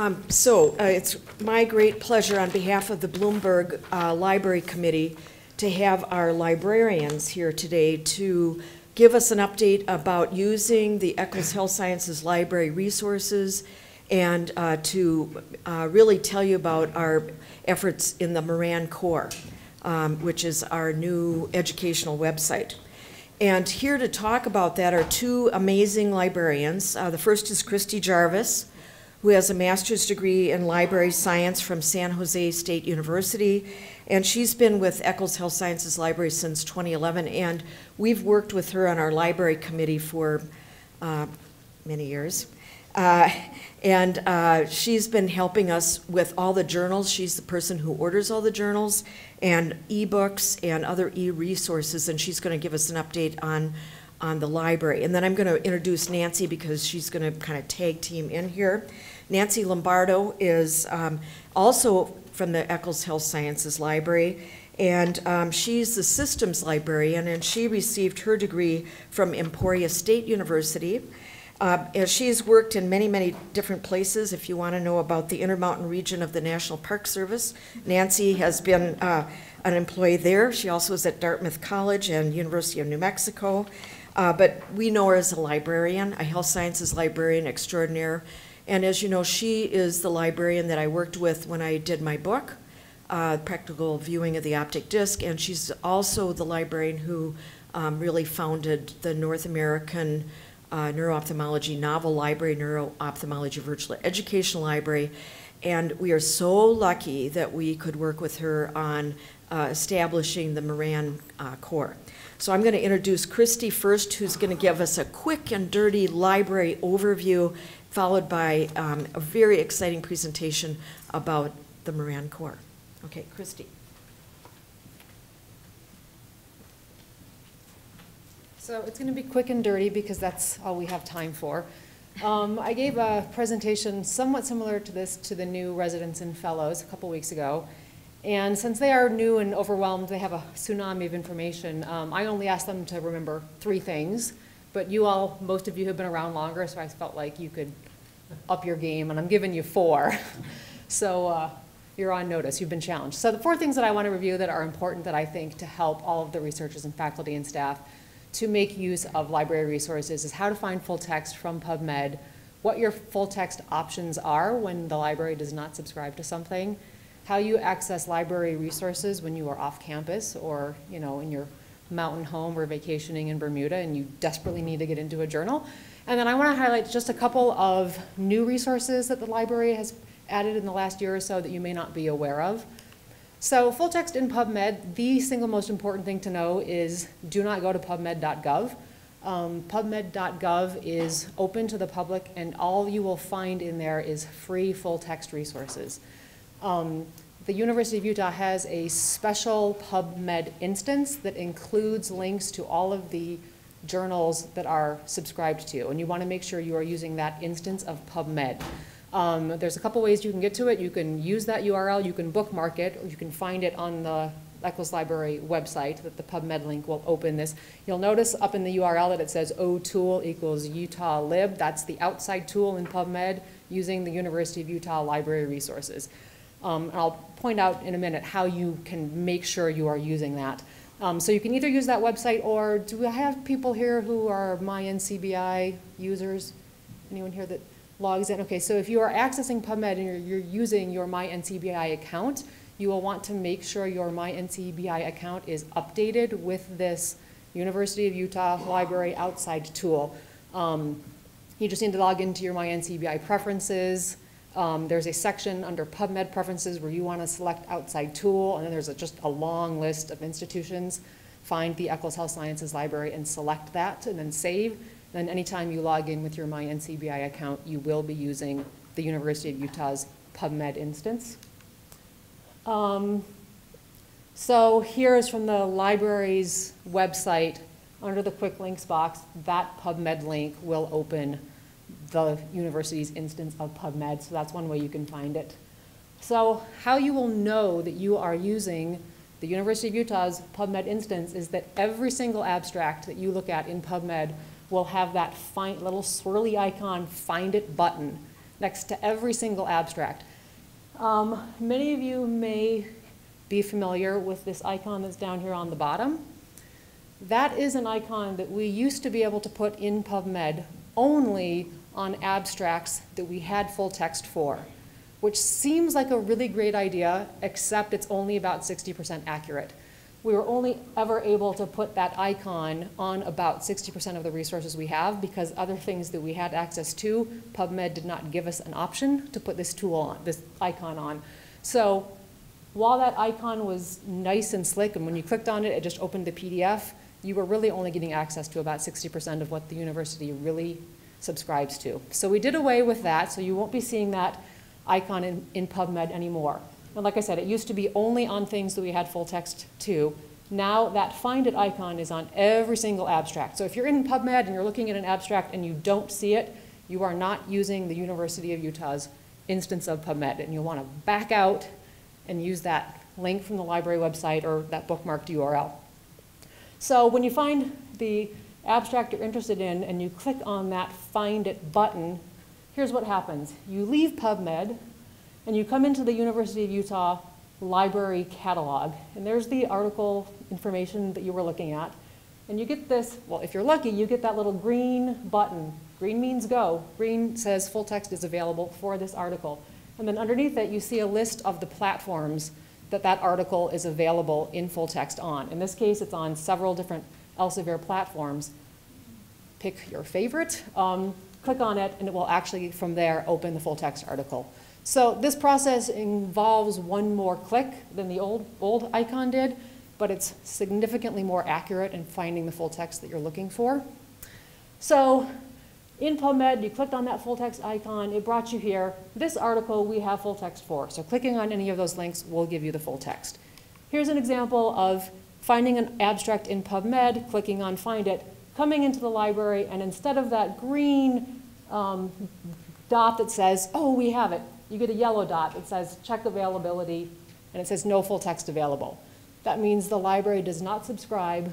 Um, So uh, it's my great pleasure on behalf of the Bloomberg uh, Library Committee to have our librarians here today to give us an update about using the Eccles Health Sciences Library resources and uh, to uh, really tell you about our efforts in the Moran Core, um, which is our new educational website. And here to talk about that are two amazing librarians. Uh, the first is Christy Jarvis, who has a master's degree in library science from San Jose State University. And she's been with Eccles Health Sciences Library since 2011. And we've worked with her on our library committee for uh, many years. Uh, and uh, she's been helping us with all the journals. She's the person who orders all the journals and ebooks and other e-resources, and she's going to give us an update on on the library. And then I'm going to introduce Nancy because she's going to kind of tag team in here. Nancy Lombardo is um, also from the Eccles Health Sciences Library, and um, she's the systems librarian, and she received her degree from Emporia State University. Uh, she's worked in many, many different places, if you want to know about the Intermountain region of the National Park Service, Nancy has been uh, an employee there. She also is at Dartmouth College and University of New Mexico. Uh, but we know her as a librarian, a health sciences librarian extraordinaire. And as you know, she is the librarian that I worked with when I did my book, uh, Practical Viewing of the Optic Disc, and she's also the librarian who um, really founded the North American uh, Neuro-Ophthalmology Novel Library, Neuro-Ophthalmology Virtual Education Library, and we are so lucky that we could work with her on uh, establishing the Moran uh, Core. So I'm going to introduce Christy first, who's going to give us a quick and dirty library overview, followed by um, a very exciting presentation about the Moran Core. Okay, Christy. So it's going to be quick and dirty because that's all we have time for. Um, I gave a presentation somewhat similar to this to the new residents and fellows a couple weeks ago. And since they are new and overwhelmed, they have a tsunami of information. Um, I only asked them to remember three things, but you all, most of you have been around longer, so I felt like you could up your game, and I'm giving you four. so uh, you're on notice, you've been challenged. So the four things that I want to review that are important that I think to help all of the researchers and faculty and staff to make use of library resources is how to find full text from PubMed, what your full text options are when the library does not subscribe to something, how you access library resources when you are off campus or you know in your mountain home or vacationing in Bermuda and you desperately need to get into a journal. And then I want to highlight just a couple of new resources that the library has added in the last year or so that you may not be aware of. So full text in PubMed, the single most important thing to know is do not go to pubmed.gov. Um, PubMed.gov is open to the public and all you will find in there is free full text resources. Um, the University of Utah has a special PubMed instance that includes links to all of the journals that are subscribed to, and you want to make sure you are using that instance of PubMed. Um, there's a couple ways you can get to it. You can use that URL, you can bookmark it, or you can find it on the Eccles Library website that the PubMed link will open this. You'll notice up in the URL that it says OTool equals Utah lib. That's the outside tool in PubMed using the University of Utah library resources. Um, and I'll point out in a minute how you can make sure you are using that. Um, so you can either use that website or do I have people here who are MyNCBI users? Anyone here that logs in. Okay, so if you are accessing PubMed and you're, you're using your MyNCBI account, you will want to make sure your MyNCBI account is updated with this University of Utah Library Outside tool. Um, you just need to log into your MyNCBI preferences. Um, there's a section under PubMed preferences where you want to select outside tool, and then there's a, just a long list of institutions. Find the Eccles Health Sciences Library and select that, and then save then anytime you log in with your MyNCBI account, you will be using the University of Utah's PubMed instance. Um, so here is from the library's website, under the quick links box, that PubMed link will open the university's instance of PubMed, so that's one way you can find it. So how you will know that you are using the University of Utah's PubMed instance is that every single abstract that you look at in PubMed will have that find, little swirly icon, find it button next to every single abstract. Um, many of you may be familiar with this icon that's down here on the bottom. That is an icon that we used to be able to put in PubMed only on abstracts that we had full text for, which seems like a really great idea, except it's only about 60% accurate. We were only ever able to put that icon on about 60% of the resources we have because other things that we had access to, PubMed did not give us an option to put this tool on, this icon on. So while that icon was nice and slick, and when you clicked on it, it just opened the PDF, you were really only getting access to about 60% of what the university really subscribes to. So we did away with that, so you won't be seeing that icon in, in PubMed anymore. And like I said, it used to be only on things that we had full text to. Now that find it icon is on every single abstract. So if you're in PubMed and you're looking at an abstract and you don't see it, you are not using the University of Utah's instance of PubMed, and you'll want to back out and use that link from the library website or that bookmarked URL. So when you find the abstract you're interested in and you click on that Find It button, here's what happens. You leave PubMed and you come into the University of Utah library catalog, and there's the article information that you were looking at. And you get this, well, if you're lucky, you get that little green button. Green means go. Green says full text is available for this article. And then underneath it, you see a list of the platforms that that article is available in full text on. In this case, it's on several different Elsevier platforms. Pick your favorite, um, click on it, and it will actually, from there, open the full text article. So this process involves one more click than the old, old icon did, but it's significantly more accurate in finding the full text that you're looking for. So in PubMed, you clicked on that full text icon, it brought you here. This article we have full text for, so clicking on any of those links will give you the full text. Here's an example of finding an abstract in PubMed, clicking on Find It, coming into the library, and instead of that green um, dot that says, oh, we have it, you get a yellow dot that says check availability, and it says no full text available. That means the library does not subscribe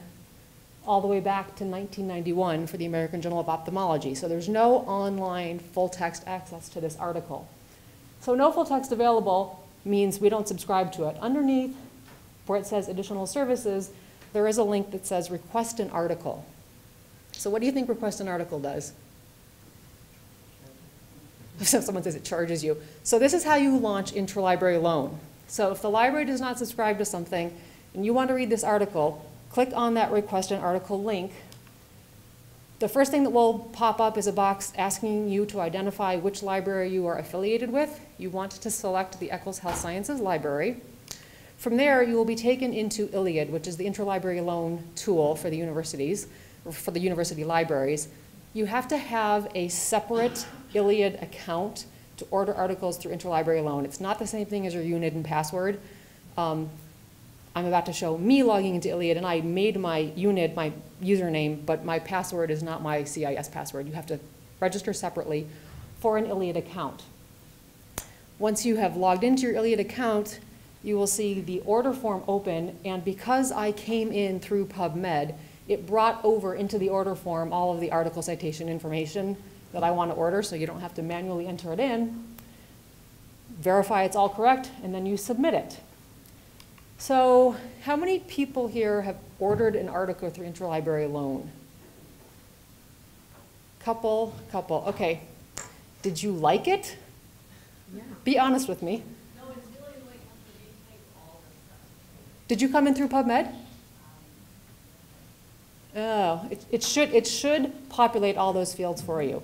all the way back to 1991 for the American Journal of Ophthalmology. So there's no online full text access to this article. So no full text available means we don't subscribe to it. Underneath, where it says additional services, there is a link that says request an article. So what do you think request an article does? So someone says it charges you. So this is how you launch interlibrary loan. So if the library does not subscribe to something and you want to read this article, click on that request an article link. The first thing that will pop up is a box asking you to identify which library you are affiliated with. You want to select the Eccles Health Sciences Library. From there, you will be taken into ILLiad, which is the interlibrary loan tool for the universities, for the university libraries. You have to have a separate ILLiad account to order articles through interlibrary loan. It's not the same thing as your UNID and password. Um, I'm about to show me logging into ILLiad, and I made my UNID my username, but my password is not my CIS password. You have to register separately for an ILLiad account. Once you have logged into your ILLiad account, you will see the order form open, and because I came in through PubMed, it brought over into the order form all of the article citation information that I want to order, so you don't have to manually enter it in. Verify it's all correct, and then you submit it. So how many people here have ordered an article through interlibrary loan? Couple, couple, okay. Did you like it? Yeah. Be honest with me. No, it's really like after they type all the stuff. Did you come in through PubMed? Oh, it, it should, it should populate all those fields for you.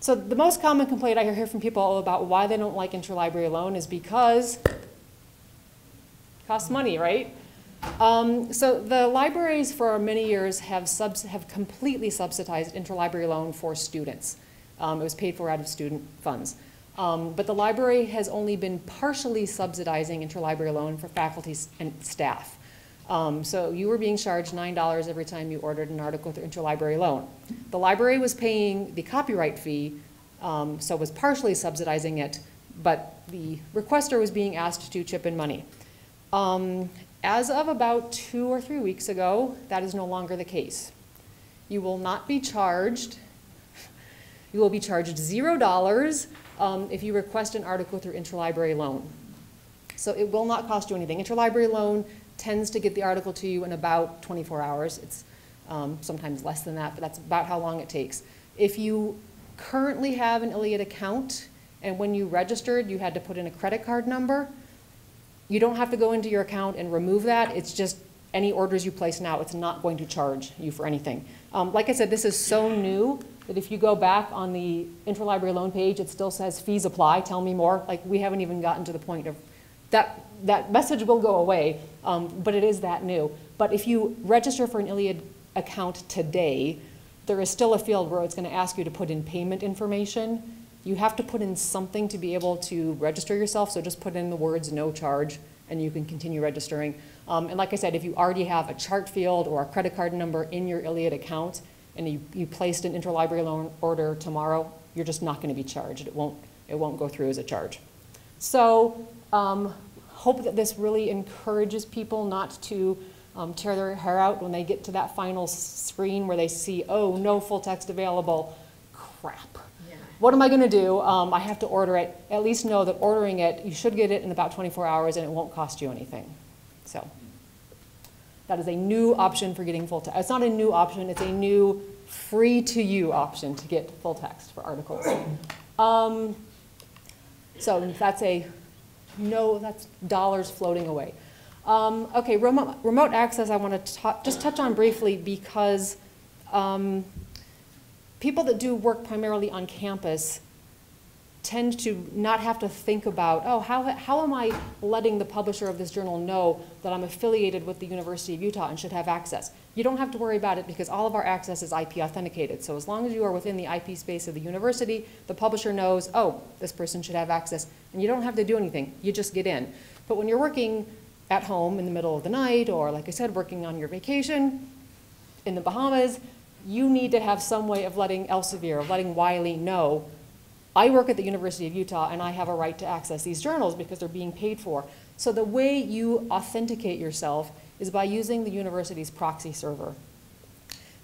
So the most common complaint I hear from people about why they don't like interlibrary loan is because it costs money, right? Um, so the libraries for many years have, subs, have completely subsidized interlibrary loan for students. Um, it was paid for out of student funds. Um, but the library has only been partially subsidizing interlibrary loan for faculty and staff. Um, so you were being charged $9 every time you ordered an article through interlibrary loan. The library was paying the copyright fee, um, so was partially subsidizing it, but the requester was being asked to chip in money. Um, as of about two or three weeks ago, that is no longer the case. You will not be charged You will be charged zero dollars um, if you request an article through interlibrary loan. So it will not cost you anything. Interlibrary loan tends to get the article to you in about 24 hours. It's um, sometimes less than that, but that's about how long it takes. If you currently have an ILLiad account, and when you registered, you had to put in a credit card number, you don't have to go into your account and remove that. It's just any orders you place now, it's not going to charge you for anything. Um, like I said, this is so new that if you go back on the interlibrary loan page, it still says fees apply, tell me more. Like, we haven't even gotten to the point of, that, that message will go away, um, but it is that new. But if you register for an ILLiad account today, there is still a field where it's gonna ask you to put in payment information. You have to put in something to be able to register yourself, so just put in the words no charge, and you can continue registering. Um, and like I said, if you already have a chart field or a credit card number in your ILLiad account, and you, you placed an interlibrary loan order tomorrow, you're just not gonna be charged. It won't, it won't go through as a charge. So, um, hope that this really encourages people not to um, tear their hair out when they get to that final screen where they see, oh, no full text available. Crap. What am I gonna do? Um, I have to order it. At least know that ordering it, you should get it in about 24 hours and it won't cost you anything. So, that is a new option for getting full text. It's not a new option, it's a new free-to-you option to get full text for articles. Um, so that's a, no, that's dollars floating away. Um, okay, remote, remote access I want to just touch on briefly because um, people that do work primarily on campus tend to not have to think about, oh, how, how am I letting the publisher of this journal know that I'm affiliated with the University of Utah and should have access? You don't have to worry about it because all of our access is IP authenticated. So as long as you are within the IP space of the university, the publisher knows, oh, this person should have access. And you don't have to do anything, you just get in. But when you're working at home in the middle of the night, or like I said, working on your vacation in the Bahamas, you need to have some way of letting Elsevier, of letting Wiley know I work at the University of Utah and I have a right to access these journals because they're being paid for. So the way you authenticate yourself is by using the university's proxy server.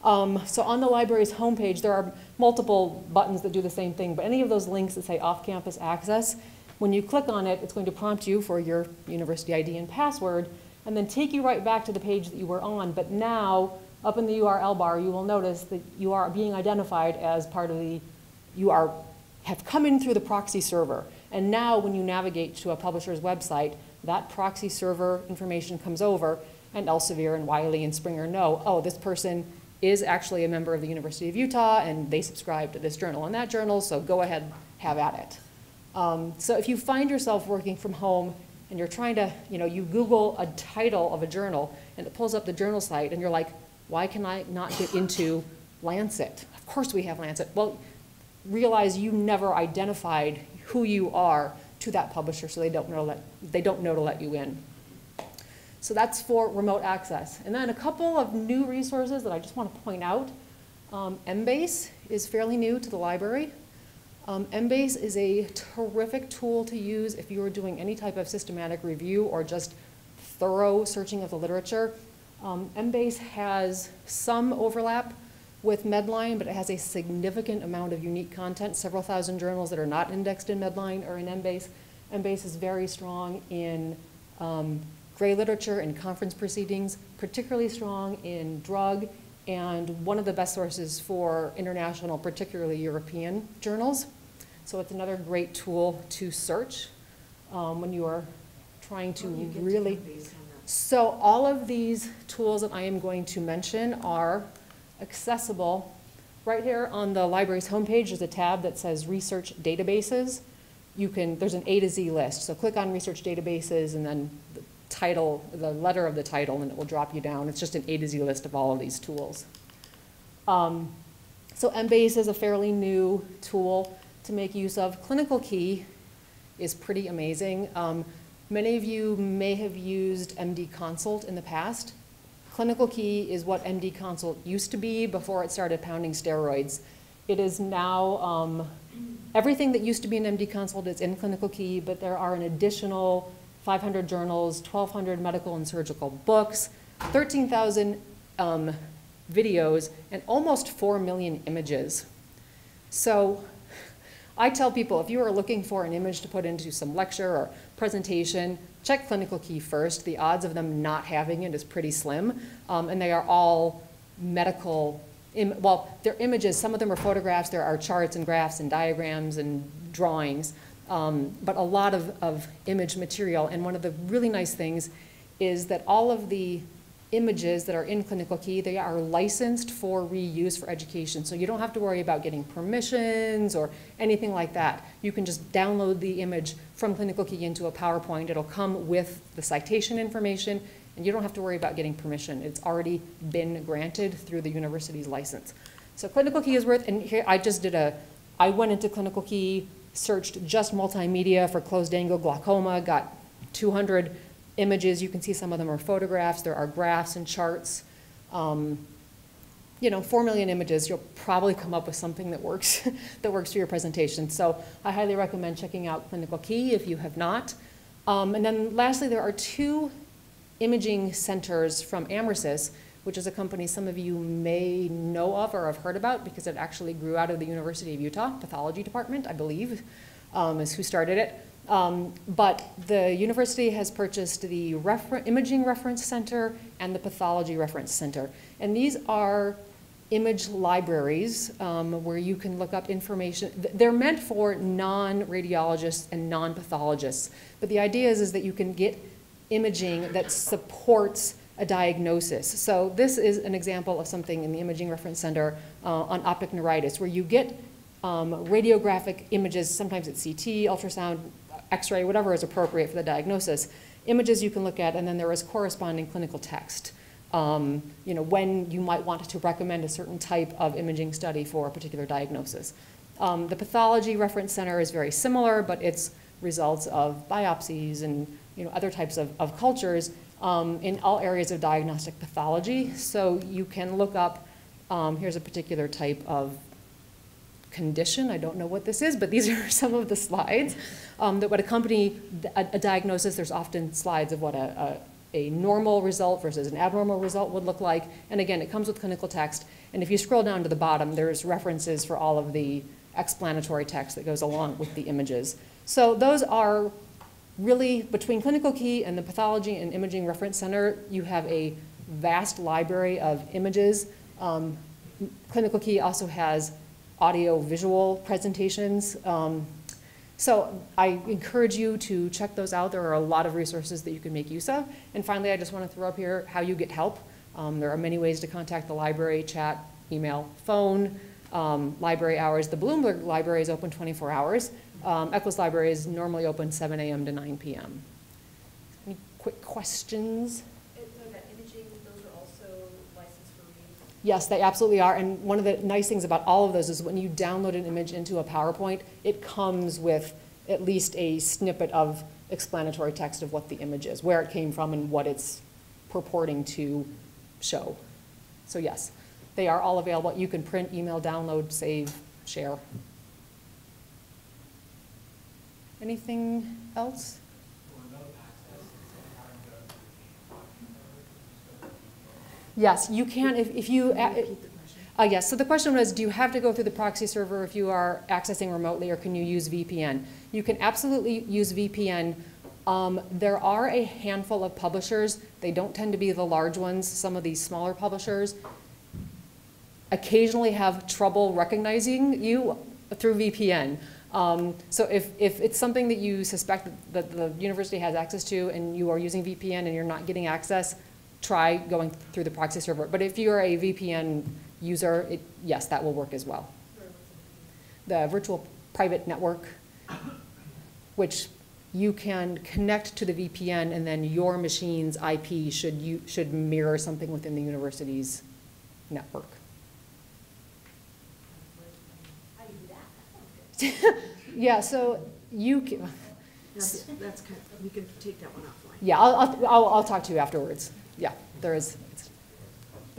Um, so on the library's homepage, there are multiple buttons that do the same thing, but any of those links that say off-campus access, when you click on it, it's going to prompt you for your university ID and password, and then take you right back to the page that you were on. But now, up in the URL bar, you will notice that you are being identified as part of the, you are have come in through the proxy server. And now when you navigate to a publisher's website, that proxy server information comes over and Elsevier and Wiley and Springer know, oh, this person is actually a member of the University of Utah and they subscribe to this journal and that journal, so go ahead, have at it. Um, so if you find yourself working from home and you're trying to, you know, you Google a title of a journal and it pulls up the journal site and you're like, why can I not get into Lancet? Of course we have Lancet. Well, realize you never identified who you are to that publisher, so they don't know, let, they don't know to let you in. So that's for remote access. And then a couple of new resources that I just want to point out. Um, Embase is fairly new to the library. Um, Embase is a terrific tool to use if you are doing any type of systematic review or just thorough searching of the literature. Um, Embase has some overlap with Medline, but it has a significant amount of unique content. Several thousand journals that are not indexed in Medline or in Embase. Embase is very strong in um, gray literature and conference proceedings, particularly strong in drug, and one of the best sources for international, particularly European journals. So it's another great tool to search um, when you are trying to really. So all of these tools that I am going to mention are accessible. Right here on the library's homepage, there's a tab that says Research Databases. You can, there's an A to Z list. So click on Research Databases and then the title, the letter of the title, and it will drop you down. It's just an A to Z list of all of these tools. Um, so Embase is a fairly new tool to make use of. Clinical Key is pretty amazing. Um, many of you may have used MD Consult in the past. Clinical Key is what MD Consult used to be before it started pounding steroids. It is now, um, everything that used to be in MD Consult is in Clinical Key, but there are an additional 500 journals, 1,200 medical and surgical books, 13,000 um, videos, and almost 4 million images. So I tell people, if you are looking for an image to put into some lecture or presentation, check Clinical Key first. The odds of them not having it is pretty slim, um, and they are all medical, well, they're images, some of them are photographs, there are charts and graphs and diagrams and drawings, um, but a lot of, of image material. And one of the really nice things is that all of the images that are in Clinical Key, they are licensed for reuse for education. So you don't have to worry about getting permissions or anything like that. You can just download the image from Clinical Key into a PowerPoint. It'll come with the citation information, and you don't have to worry about getting permission. It's already been granted through the university's license. So Clinical Key is worth, and here, I just did a, I went into Clinical Key, searched just multimedia for closed angle glaucoma, got 200 images. You can see some of them are photographs. There are graphs and charts. Um, you know, 4 million images, you'll probably come up with something that works, that works for your presentation. So I highly recommend checking out Clinical Key if you have not. Um, and then lastly, there are two imaging centers from Amirsys, which is a company some of you may know of or have heard about because it actually grew out of the University of Utah Pathology Department, I believe, um, is who started it. Um, but the university has purchased the refer- Imaging Reference Center and the Pathology Reference Center. And these are image libraries um, where you can look up information. They're meant for non-radiologists and non-pathologists. But the idea is, is that you can get imaging that supports a diagnosis. So this is an example of something in the Imaging Reference Center uh, on optic neuritis, where you get um, radiographic images, sometimes it's CT, ultrasound, X-ray, whatever is appropriate for the diagnosis, images you can look at, and then there is corresponding clinical text. Um, you know, when you might want to recommend a certain type of imaging study for a particular diagnosis. Um, the pathology reference center is very similar, but it's results of biopsies and you know, other types of, of cultures um, in all areas of diagnostic pathology. So you can look up, um, here's a particular type of condition. I don't know what this is, but these are some of the slides um, that would accompany a, a diagnosis. There's often slides of what a, a, a normal result versus an abnormal result would look like. And again, it comes with clinical text. And if you scroll down to the bottom, there's references for all of the explanatory text that goes along with the images. So those are really, between Clinical Key and the Pathology and Imaging Reference Center, you have a vast library of images. Um, Clinical Key also has audio-visual presentations. Um, so I encourage you to check those out. There are a lot of resources that you can make use of. And finally, I just want to throw up here how you get help. Um, there are many ways to contact the library, chat, email, phone, um, library hours. The Bloomberg Library is open 24 hours. Um, Library is normally open 7 a.m. to 9 p.m. Any quick questions? And so that imaging, those are also licensed for reuse? Yes, they absolutely are. And one of the nice things about all of those is when you download an image into a PowerPoint, it comes with at least a snippet of explanatory text of what the image is, where it came from, and what it's purporting to show. So yes, they are all available. You can print, email, download, save, share. Anything else? Yes, you can, if, if you, uh, yes, so the question was, do you have to go through the proxy server if you are accessing remotely, or can you use VPN? You can absolutely use VPN. Um, there are a handful of publishers, they don't tend to be the large ones, some of these smaller publishers occasionally have trouble recognizing you through VPN. Um, so if, if it's something that you suspect that the university has access to and you are using VPN and you're not getting access, try going through the proxy server. But if you're a VPN user, it, yes, that will work as well. The virtual private network, which you can connect to the VPN and then your machine's IP should, you, should mirror something within the university's network. How do you do that? That sounds good. Yeah, so you, can. That's, that's kind of, we can take that one offline. yeah, I'll, I'll, I'll, I'll talk to you afterwards. Yeah, there is, it's-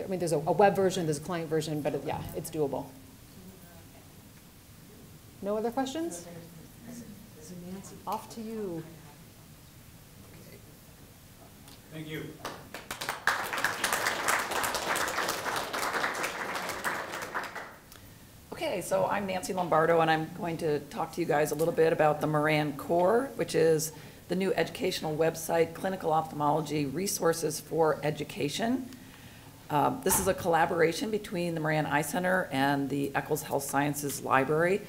I mean, there's a, a web version, there's a client version, but it- yeah, it's doable. No other questions? Off to you. Thank you. Okay, so I'm Nancy Lombardo, and I'm going to talk to you guys a little bit about the Moran Core, which is the new educational website, Clinical Ophthalmology Resources for Education. Um, This is a collaboration between the Moran Eye Center and the Eccles Health Sciences Library.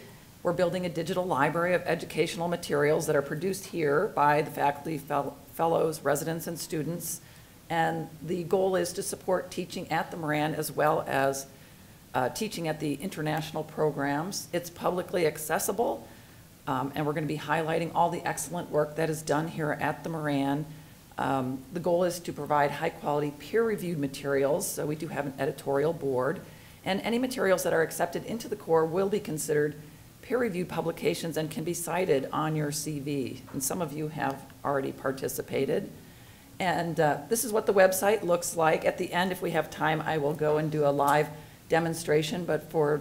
We're building a digital library of educational materials that are produced here by the faculty, fel- fellows, residents, and students. And the goal is to support teaching at the Moran as well as uh, teaching at the international programs. It's publicly accessible, um, and we're going to be highlighting all the excellent work that is done here at the Moran. Um, The goal is to provide high-quality, peer-reviewed materials, so we do have an editorial board, and any materials that are accepted into the core will be considered peer-reviewed publications and can be cited on your CV. And some of you have already participated. And uh, this is what the website looks like. At the end, if we have time, I will go and do a live demonstration, but for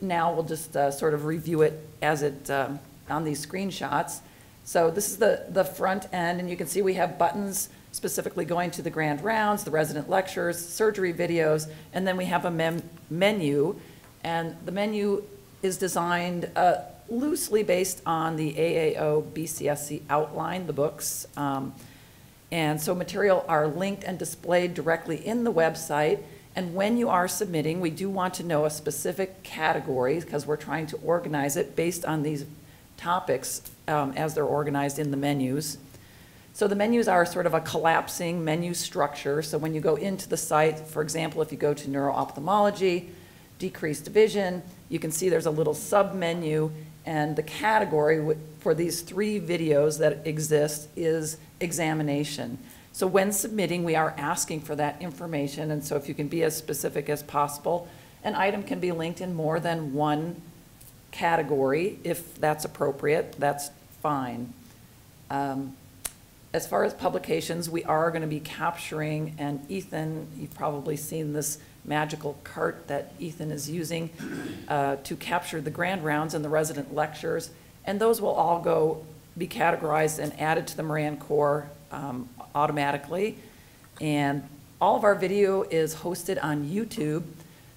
now, we'll just uh, sort of review it as it, um, on these screenshots. So this is the, the front end, and you can see we have buttons specifically going to the grand rounds, the resident lectures, surgery videos, and then we have a menu. And the menu is designed uh, loosely based on the AAO BCSC outline, the books. Um, and so material are linked and displayed directly in the website. And when you are submitting, we do want to know a specific category because we're trying to organize it based on these topics um, as they're organized in the menus. So the menus are sort of a collapsing menu structure. So when you go into the site, for example, if you go to neuro-ophthalmology, decreased vision, you can see there's a little sub-menu, and the category for these three videos that exist is examination. So when submitting, we are asking for that information, and so if you can be as specific as possible, an item can be linked in more than one category. If that's appropriate, that's fine. Um, As far as publications, we are going to be capturing, and Ethan, you've probably seen this magical cart that Ethan is using uh, to capture the grand rounds and the resident lectures, and those will all go, be categorized and added to the Moran Core um, automatically. And all of our video is hosted on YouTube,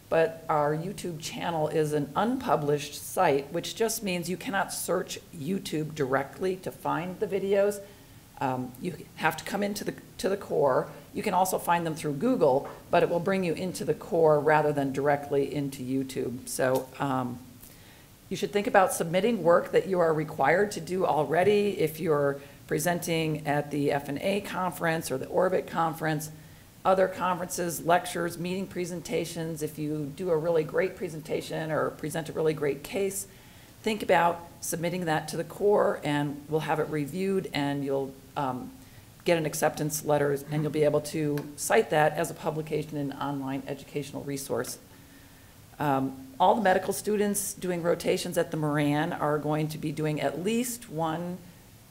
but our YouTube channel is an unpublished site, which just means you cannot search YouTube directly to find the videos. Um, You have to come into the, to the core. You can also find them through Google, but it will bring you into the core rather than directly into YouTube. So um, you should think about submitting work that you are required to do already if you're presenting at the FNA conference or the Orbit conference, other conferences, lectures, meeting presentations. If you do a really great presentation or present a really great case, think about submitting that to the core and we'll have it reviewed and you'll um, get an acceptance letter and you'll be able to cite that as a publication in an online educational resource. Um, All the medical students doing rotations at the Moran are going to be doing at least one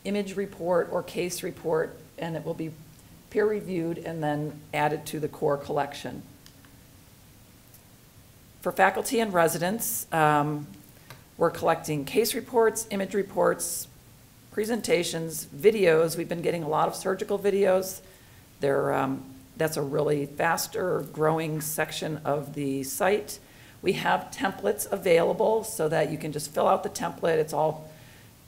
image report or case report, and it will be peer-reviewed and then added to the core collection. For faculty and residents, um, we're collecting case reports, image reports, presentations, videos. We've been getting a lot of surgical videos. Um, that's a really faster growing section of the site. We have templates available so that you can just fill out the template. It's all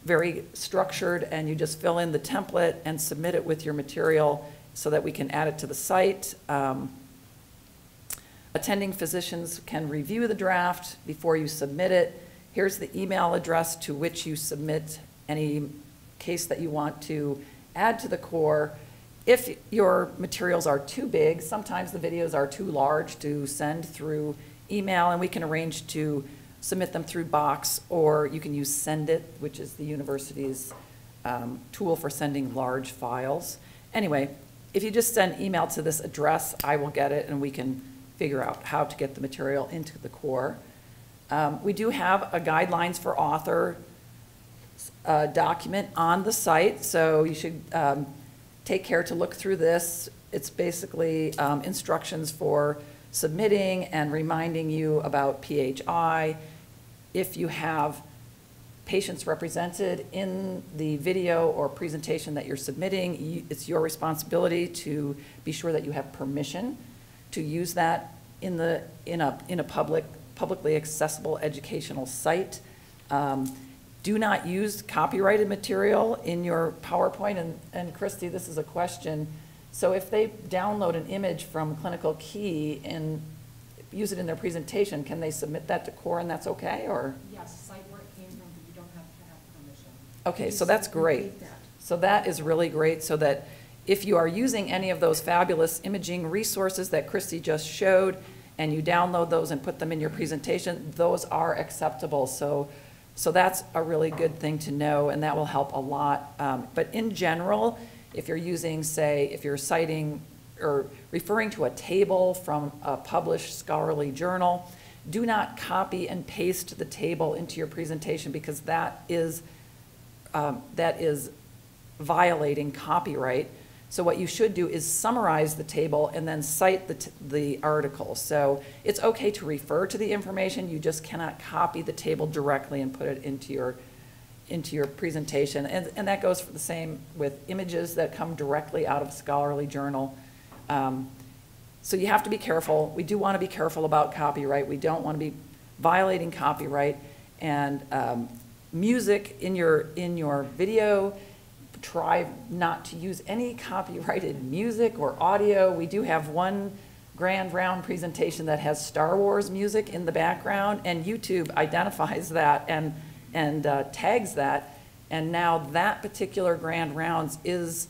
very structured, and you just fill in the template and submit it with your material so that we can add it to the site. Um, Attending physicians can review the draft before you submit it. Here's the email address to which you submit any case that you want to add to the core. If your materials are too big, sometimes the videos are too large to send through email, and we can arrange to submit them through Box, or you can use SendIt, which is the university's um, tool for sending large files. Anyway, if you just send email to this address, I will get it, and we can figure out how to get the material into the core. Um, We do have a guidelines for author uh, document on the site, so you should um, take care to look through this. It's basically um, instructions for submitting and reminding you about PHI. If you have patients represented in the video or presentation that you're submitting, it's your responsibility to be sure that you have permission to use that in the, in a, in a public publicly accessible educational site. Um, Do not use copyrighted material in your PowerPoint, and, and Christy, this is a question. So if they download an image from Clinical Key and use it in their presentation, can they submit that to core and that's okay, or cite where it came from, but you don't have to have permission. Okay, so that's great. So that is really great, so that if you are using any of those fabulous imaging resources that Christy just showed, and you download those and put them in your presentation, those are acceptable. So, so that's a really good thing to know, and that will help a lot. Um, But in general, if you're using, say, if you're citing or referring to a table from a published scholarly journal, do not copy and paste the table into your presentation, because that is um, that is violating copyright. So what you should do is summarize the table and then cite the, the article. So it's okay to refer to the information, you just cannot copy the table directly and put it into your, into your presentation. And, and that goes for the same with images that come directly out of scholarly journal. Um, So you have to be careful. We do want to be careful about copyright. We don't want to be violating copyright. And um, music in your, in your video, try not to use any copyrighted music or audio. We do have one grand round presentation that has Star Wars music in the background, and YouTube identifies that and, and uh, tags that. And now that particular grand rounds is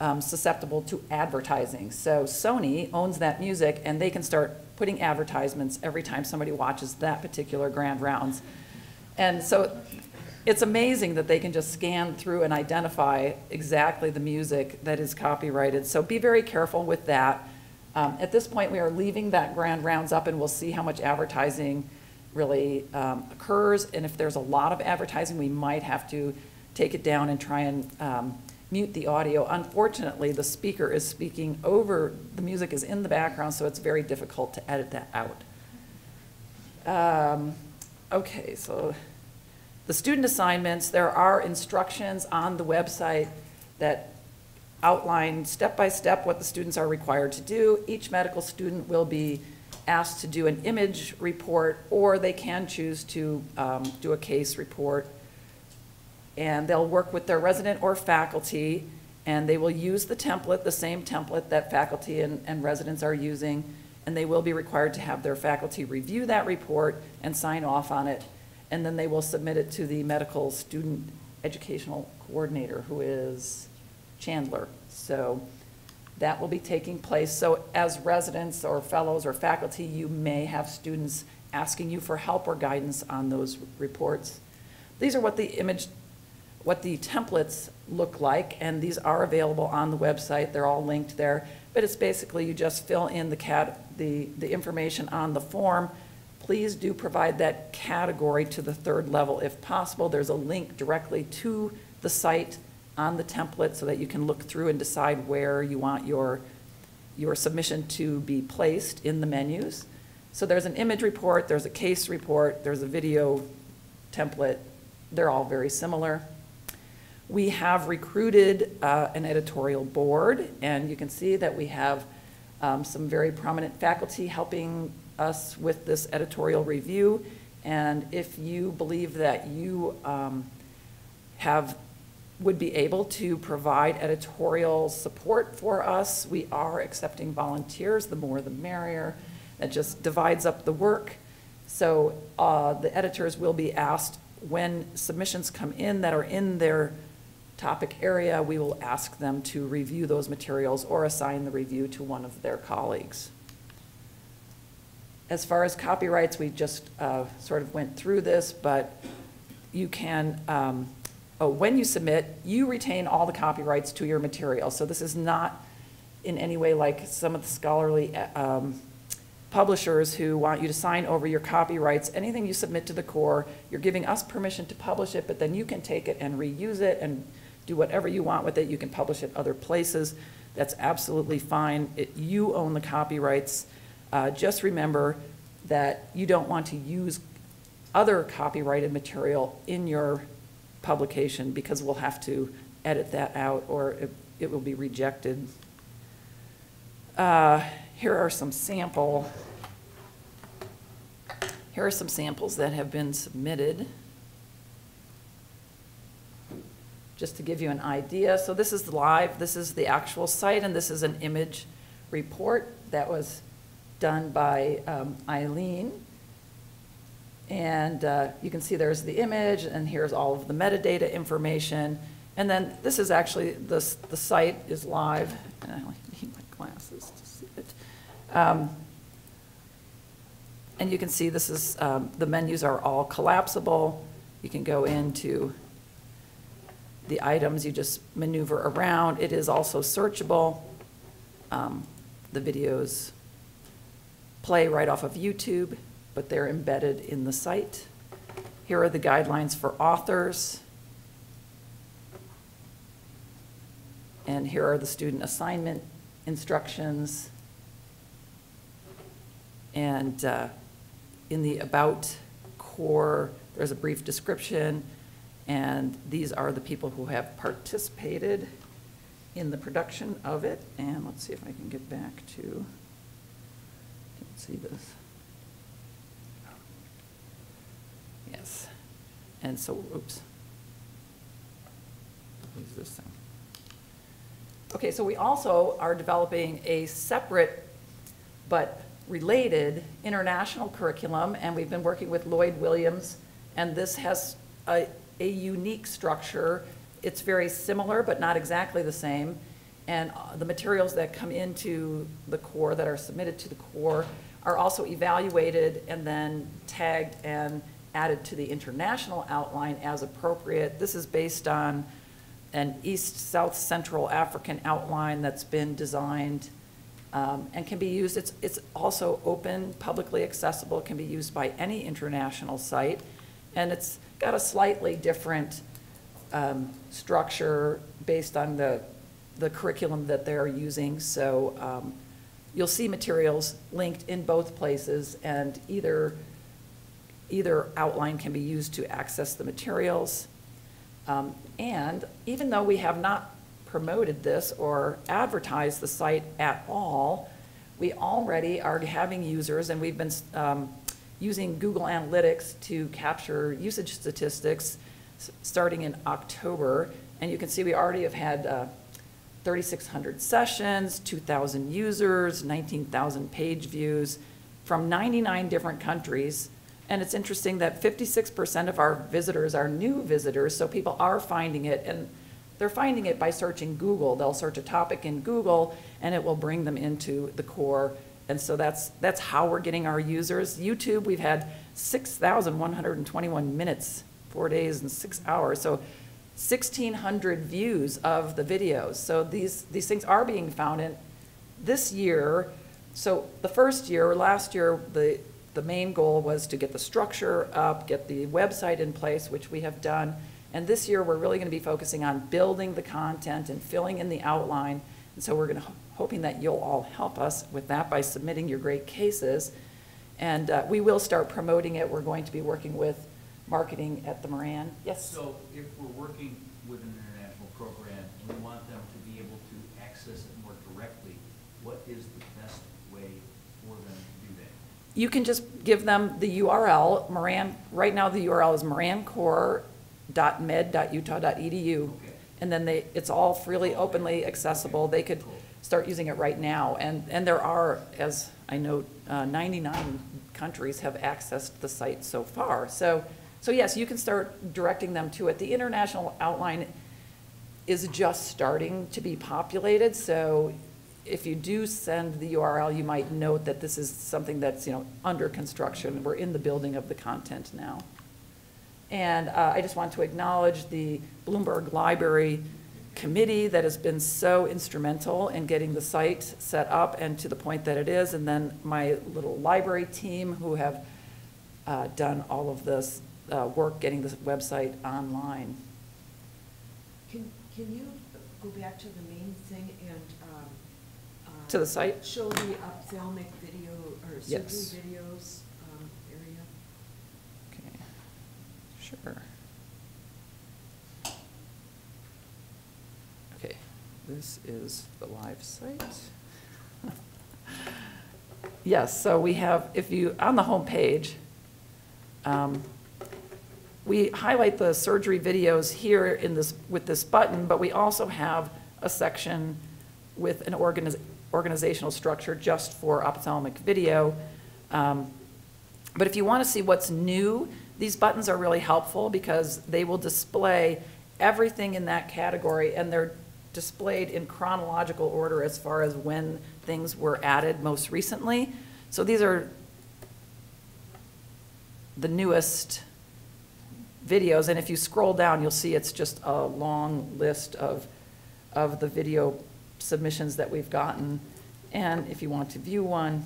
um, susceptible to advertising. So Sony owns that music, and they can start putting advertisements every time somebody watches that particular grand rounds. And so it's amazing that they can just scan through and identify exactly the music that is copyrighted. So be very careful with that. Um, At this point, we are leaving that grand rounds up, and we'll see how much advertising really um, occurs. And if there's a lot of advertising, we might have to take it down and try and um, mute the audio. Unfortunately, the speaker is speaking over, the music is in the background, so it's very difficult to edit that out. Um, Okay, so the student assignments, there are instructions on the website that outline step-by-step what the students are required to do. Each medical student will be asked to do an image report, or they can choose to um, do a case report. And they'll work with their resident or faculty, and they will use the template, the same template that faculty and, and residents are using, and they will be required to have their faculty review that report and sign off on it, and then they will submit it to the medical student educational coordinator, who is Chandler. So that will be taking place. So as residents or fellows or faculty, you may have students asking you for help or guidance on those reports. These are what the image, what the templates look like, and these are available on the website. They're all linked there. But it's basically you just fill in the cat, the, the information on the form. Please do provide that category to the third level if possible. There's a link directly to the site on the template so that you can look through and decide where you want your, your submission to be placed in the menus. So there's an image report, there's a case report, there's a video template. They're all very similar. We have recruited uh, an editorial board, and you can see that we have um, some very prominent faculty helping us with this editorial review. And if you believe that you um, have, would be able to provide editorial support for us, we are accepting volunteers, the more the merrier. That just divides up the work. So uh, the editors will be asked when submissions come in that are in their topic area, we will ask them to review those materials or assign the review to one of their colleagues. As far as copyrights, we just uh, sort of went through this, but you can, um, oh, when you submit, you retain all the copyrights to your material. So this is not in any way like some of the scholarly um, publishers who want you to sign over your copyrights. Anything you submit to the core, you're giving us permission to publish it, but then you can take it and reuse it and do whatever you want with it. You can publish it other places. That's absolutely fine. It, you own the copyrights. Uh, just remember that you don't want to use other copyrighted material in your publication because we'll have to edit that out or it, it will be rejected. Uh, here are some sample, Here are some samples that have been submitted. Just to give you an idea, so this is live, this is the actual site, and this is an image report that was done by um, Eileen. And uh, you can see there's the image, and here's all of the metadata information. And then this is actually, the, the site is live, and I need my glasses to see it. Um, And you can see this is, um, the menus are all collapsible. You can go into the items, you just maneuver around. It is also searchable. Um, The videos play right off of YouTube, but they're embedded in the site. Here are the guidelines for authors. And here are the student assignment instructions. And uh, in the About core, there's a brief description, and these are the people who have participated in the production of it. And let's see if I can get back to, can't see this. Yes. And so, oops. Is this thing? Okay, so we also are developing a separate but related international curriculum, and we've been working with Lloyd Williams, and this has a, a unique structure. It's very similar, but not exactly the same. And uh, the materials that come into the core, that are submitted to the core, are also evaluated and then tagged and added to the international outline as appropriate. This is based on an East-South Central African outline that's been designed um, and can be used, it's, it's also open, publicly accessible, can be used by any international site. And it's got a slightly different um, structure based on the, the curriculum that they're using. So um, you'll see materials linked in both places, and either, either outline can be used to access the materials. Um, And even though we have not promoted this or advertised the site at all, we already are having users, and we've been um, using Google Analytics to capture usage statistics starting in October. And you can see we already have had uh, 3,600 sessions, 2,000 users, 19,000 page views from 99 different countries. And it's interesting that 56% of our visitors are new visitors, so people are finding it. And they're finding it by searching Google. They'll search a topic in Google, and it will bring them into the core. And so that's, that's how we're getting our users. YouTube, we've had 6,121 minutes, four days and six hours. So 1,600 views of the videos. So these, these things are being found. And this year, so the first year, or last year, the, the main goal was to get the structure up, get the website in place, which we have done. And this year, we're really going to be focusing on building the content and filling in the outline. And so we're going to, hoping that you'll all help us with that by submitting your great cases. And uh, we will start promoting it. We're going to be working with marketing at the Moran. Yes? So if we're working with an international program and we want them to be able to access it more directly, what is the best way for them to do that? You can just give them the URL, Moran, right now the URL is morancore.med.utah.edu. Okay. And then they, it's all freely, openly accessible. They could start using it right now. And, and there are, as I know, uh, 99 countries have accessed the site so far. So, so yes, you can start directing them to it. The international outline is just starting to be populated, so if you do send the URL, you might note that this is something that's, you know, under construction. We're in the building of the content now. And uh, I just want to acknowledge the Bloomberg Library Committee that has been so instrumental in getting the site set up and to the point that it is, and then my little library team who have uh, done all of this uh, work getting this website online. Can, can you go back to the main thing and, um, uh, To the site? Show the ophthalmic video or Yes. surgery videos, um, area? Okay, sure. Okay, this is the live site. Yes, so we have, if you, on the home page, Um, We highlight the surgery videos here in this, with this button, but we also have a section with an organiz- organizational structure just for ophthalmic video. Um, But if you want to see what's new, these buttons are really helpful because they will display everything in that category, and they're displayed in chronological order as far as when things were added most recently. So these are the newest videos, and if you scroll down, you'll see it's just a long list of, of the video submissions that we've gotten. And if you want to view one,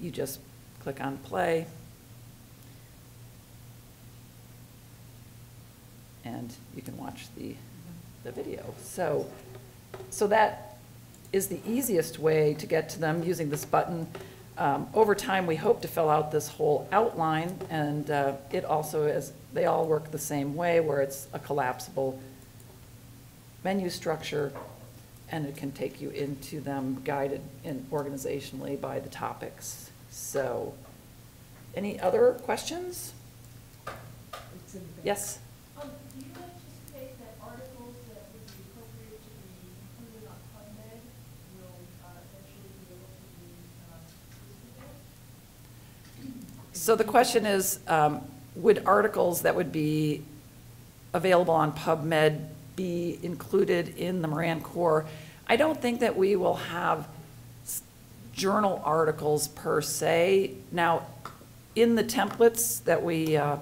you just click on play. And you can watch the, the video. So, so that is the easiest way to get to them using this button. Um, Over time, we hope to fill out this whole outline, and uh, it also is, they all work the same way, where it's a collapsible menu structure, and it can take you into them guided in organizationally by the topics. So, any other questions? Yes? Um, do you anticipate that articles that would be appropriate to be included on PubMed will, uh, eventually be able to be, um. So the question is, um, would articles that would be available on PubMed be included in the Moran Core? I don't think that we will have journal articles per se. Now, in the templates that we uh,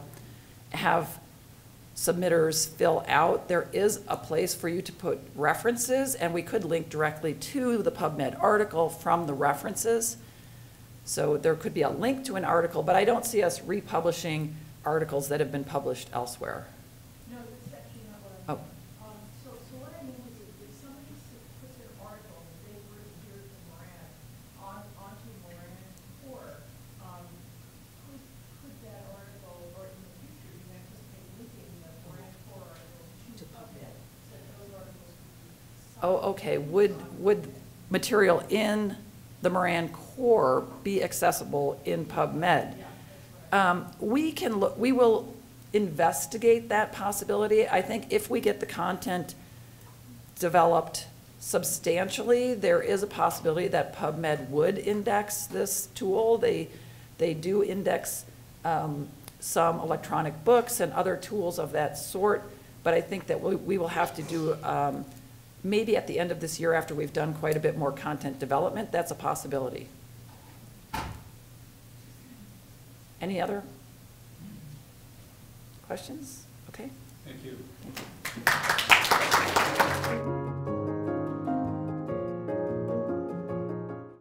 have submitters fill out, there is a place for you to put references, and we could link directly to the PubMed article from the references. So there could be a link to an article, but I don't see us republishing articles that have been published elsewhere. No, that's actually not what I Oh. Um, so, so what I mean is if, somebody puts their article that they've written here to Moran on, onto Moran Core, um, could, could that article, or in the future, you anticipate linking the Moran Core article to PubMed? So that those articles could be. Oh, okay, would, would material in the Moran Core be accessible in PubMed? Um, We can, look. we will investigate that possibility. I think if we get the content developed substantially, there is a possibility that PubMed would index this tool. They, they do index um, some electronic books and other tools of that sort, but I think that we, we will have to do, um, maybe at the end of this year, after we've done quite a bit more content development, that's a possibility. Any other questions? Okay. Thank you. Thank you.